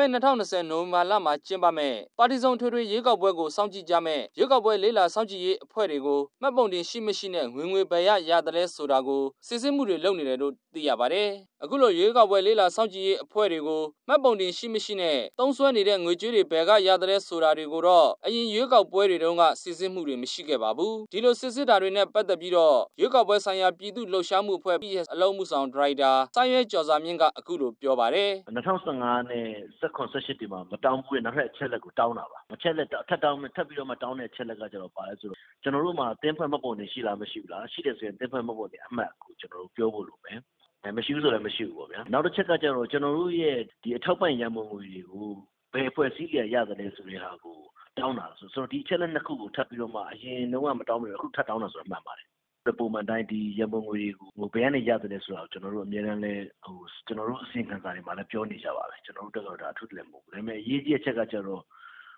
မယ့်2020နိုဝင်ဘာလမှာကျင်းပမယ့်ပါတီစုံထွေထွေရွေးကောက်ပွဲကိုစောင့်ကြည့်ကြမယ့်ရွေးကောက်ပွဲလေးလာစောင့်ကြည့်ရေးအဖွဲ့တွေကိုမှတ်ပုံတင်ရှိမရှိနဲ့ဝင်ငွေဘယ်ရရတယ်လဲဆိုတာကိုစစ်ဆေးမှုတွေလုပ်နေတယ်လို့သိရပါတယ်။အခုလိုရွေးကောက်ပွဲလေးလာစောင့်ကြည့်ရေးအဖွဲ့တွေကိုမှတ်ပုံတင်ရှိမရှိနဲ့တုံးဆွဲနေတဲ့ငွေကြေးတွေဘယ်ကရတယ်လဲဆိုတာတွေကိုတော့အရင်ရွေးကောက်ပွဲတွေတုန်းကစစ်ဆေးမှုတွေမရှိခဲ့ပါဘူး။ဒီလိုစစ်ဆေးတာတွေနဲ့ပတ်သက်ပြီးတော့ရွေးကောက်ပွဲဆိုင်ရာပြည်သူ့လှုပ်ရှားမှုအဖွဲ့ PS အလုံးမှုဆောင်ဒရိုက်တာစိုင်းရဲကျော်စာမြင့်ကအခုလိုပြောပါတယ်။2015နဲ့19 18ဒီမှာမတောင်းဘူးရဲ့နောက်ထပ်အချက်လက်ကိုတောင်းတာပါ။အချက်လက်ထပ်တောင်းထပ်ပြီးတော့မှတောင်းတဲ့အချက်လက်ကကျတော့ပါလဲဆိုတော့ကျွန်တော်တို့မှာတင်းဖွဲ့မှတ်ပုံတွေရှိလားမရှိဘူးလားရှိတယ်ဆိုရင်တင်းဖွဲ့မှတ်ပုံတွေအမှတ်ကိုကျွန်တော်တို့ပြောဖို့လိုမယ်။အဲ မရှိဘူးဆိုလည်းမရှိဘူးပေါ့ဗျာ။နောက်တစ်ချက်ကကျတော့ကျွန်တော်တို့ရဲ့ဒီအထောက်ပံ့ရန်ပုံငွေတွေကိုဘယ်ဖွဲ့စည်းလျက်ရတယ်လဲဆိုတဲ့ဟာကိုတောင်းတာဆိုတော့ဒီအချက်လက်နှစ်ခုကိုထပ်ပြီးတော့မှအရင်တော့မတောင်းဘူးအခုထပ်တောင်းတာဆိုတော့မှန်ပါတယ်ပုံမှန်တိုင်းဒီရန်ပုံငွေတွေကိုဘယ်ကနေရတယ်ဆိုတာကိုကျွန်တော်တို့အများအားလဲဟိုကျွန်တော်တို့အစီအခံစာတွေမှာလည်းပြောနေကြပါပဲကျွန်တော်တို့တက်တော့ဒါအထူးလည်းမဟုတ်ဘူးဒါပေမဲ့အရေးကြီးအချက်ကကျတော့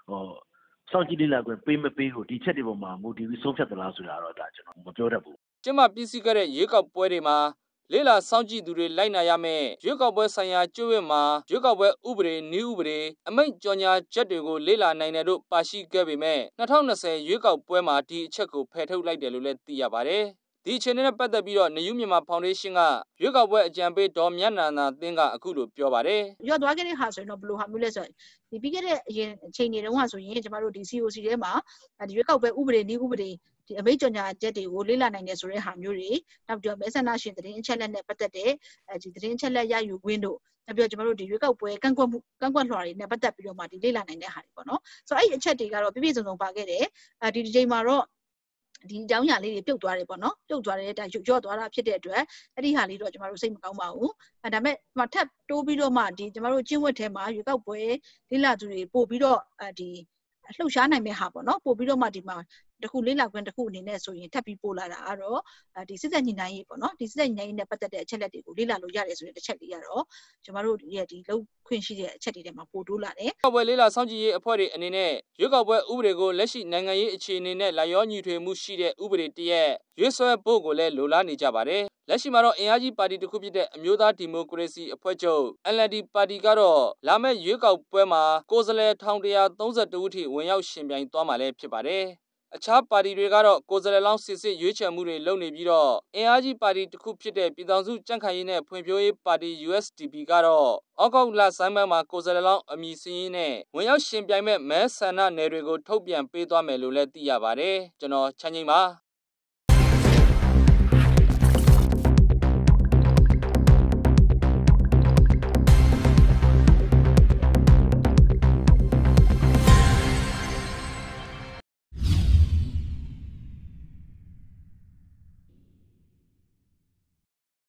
ဟောစောင့်ကြည့်လေ့လာခွင့်ပေးမပေးကိုဒီချက်တွေပေါ်မှာမူတည်ပြီးဆုံးဖြတ်သလားဆိုတာတော့ဒါကျွန်တော်မပြောတတ်ဘူးကျမပြည်စည်းခဲ့တဲ့ရေကောက်ပွဲတွေမှာ လေးလာစောင့်ကြည့်သူတွေလိုက်နာရမယ့်ရွေးကောက်ပွဲဆိုင်ရာကျွေးဝဲမှာရွေးကောက်ပွဲဥပဒေနည်းဥပဒေအမိန့်ကြော်ညာချက်တွေကိုလေးလာနိုင်တယ်လို့ပါရှိခဲ့ပေမဲ့2020ရွေးကောက်ပွဲမှာဒီအချက်ကိုဖယ်ထုတ်လိုက်တယ်လို့လည်းသိရပါတယ် ဒီအခြေအနေနဲ့ပတ်သက်ပြီးတော့နယူးမြန်မာဖောင်ဒေးရှင်းကရွေးကောက်ပွဲအကြံပေးဒေါ်မြတ်နာနာသင်းကအခုလိုပြောပါတယ်။ရွတ်သွားခဲ့တဲ့ဟာဆိုရင်တော့ဘယ်လိုဟာမျိုးလဲဆိုရင်ဒီပြီးခဲ့တဲ့အရင်အချိန်တွေတုန်းကဆိုရင်ကျမတို့ဒီ COC ထဲမှာဒီရွေးကောက်ပွဲဥပဒေနည်းဥပဒေဒီအမိတ်ကြော်ညာချက်တွေကိုလေ့လာနိုင်တယ်ဆိုတဲ့ဟာမျိုးတွေနောက်ပြီးတော့မဲဆန္ဒရှင်သတင်းအချက်လက်နဲ့ပတ်သက်တဲ့အဲဒီသတင်းအချက်လက်ရယူခွင့်တို့နောက်ပြီးတော့ကျမတို့ဒီရွေးကောက်ပွဲကန့်ကွက်မှုကန့်ကွက်လွှာတွေနဲ့ပတ်သက်ပြီးတော့မှဒီလေ့လာနိုင်တဲ့ဟာတွေပေါ့နော်ဆိုတော့အဲ့ဒီအချက်တွေကတော့ပြည့်ပြည့်စုံစုံပါခဲ့တယ်အဲဒီဒီချိန်မှာတော့ ဒီအကြောင်းအရာလေးတွေပြုတ်သွားတယ်ပေါ့နော်ပြုတ်သွားတဲ့အတိုင်းရော့သွားတာဖြစ်တဲ့အတွက်အဲ့ဒီဟာလေးတော့ကျမတို့စိတ်မကောင်းပါဘူးအဲဒါမဲ့ဒီမှာထပ်တိုးပြီးတော့မှဒီကျမတို့ကျင့်ဝတ်ထဲမှာရွေးကောက်ပွဲလိလာသူတွေပို့ပြီးတော့အဲဒီလှုပ်ရှားနိုင်မဲ့ဟာပေါ့နော်ပို့ပြီးတော့မှဒီမှာ တခုလေးလာခွင့်တခုအနေနဲ့ဆိုရင်ထပ်ပြီးပို့လာတာကတော့ဒီစစ်သက်ညီနိုင်ရေးပေါ့နော်ဒီစစ်သက်ညီနိုင်ရေးနဲ့ပတ်သက်တဲ့အချက်လက်တွေကိုလေးလာလို့ရတယ်ဆိုတဲ့တစ်ချက်လေးကတော့ကျမတို့ရဲ့ဒီလှုပ်ခွင့်ရှိတဲ့အချက်တွေထဲမှာပို့တိုးလာတယ်။ကောက်ပွဲလေးလာစောင့်ကြည့်ရေးအဖွဲ့တွေအနေနဲ့ရွေးကောက်ပွဲဥပဒေကိုလက်ရှိနိုင်ငံရေးအခြေအနေနဲ့လာရောညီထွေမှုရှိတဲ့ဥပဒေတရက်ရွေးဆွဲဖို့ကိုလည်းလိုလားနေကြပါတယ်။လက်ရှိမှာတော့အင်အားကြီးပါတီတစ်ခုဖြစ်တဲ့အမျိုးသားဒီမိုကရေစီအဖွဲ့ချုပ် NLD ပါတီကတော့လာမယ့်ရွေးကောက်ပွဲမှာကိုယ်စားလှယ်1132ဦးထိဝင်ရောက်ရှင်ပြိုင်သွားမှာလည်းဖြစ်ပါတယ် အခြားပါတီတွေကတော့ကိုယ်စားလှယ်လောင်းစစ်စစ်ရွေးချယ်မှုတွေလုပ်နေပြီးတော့အင်အားကြီးပါတီတစ်ခုဖြစ်တဲ့ပြည်ထောင်စုကြံ့ခိုင်ရေးနဲ့ဖွံ့ဖြိုးရေးပါတီ USDP ကတော့အောက်ကောက်လဆိုင်းမမှာကိုယ်စားလှယ်လောင်းအမည်စည်းရင်းနဲ့ဝင်ရောက်ရှင်ပြိုင်မဲ့မဲဆန္ဒနယ်တွေကိုထုတ်ပြန်ပေးသွားမယ်လို့လည်းသိရပါတယ်ကျွန်တော်ချမ်းငိမ့်ပါ